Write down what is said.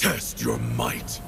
Test your might.